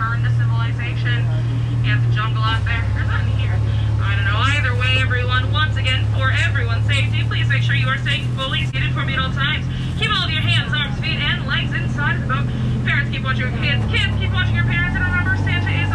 return to civilization. You have the jungle out there. There's nothing here. I don't know. Either way, everyone, once again, for everyone's safety, please make sure you are staying fully seated for me at all times. Keep all of your hands, arms, feet, and legs inside of the boat. Parents, keep watching your kids. Kids, keep watching your parents. And remember, Santa is.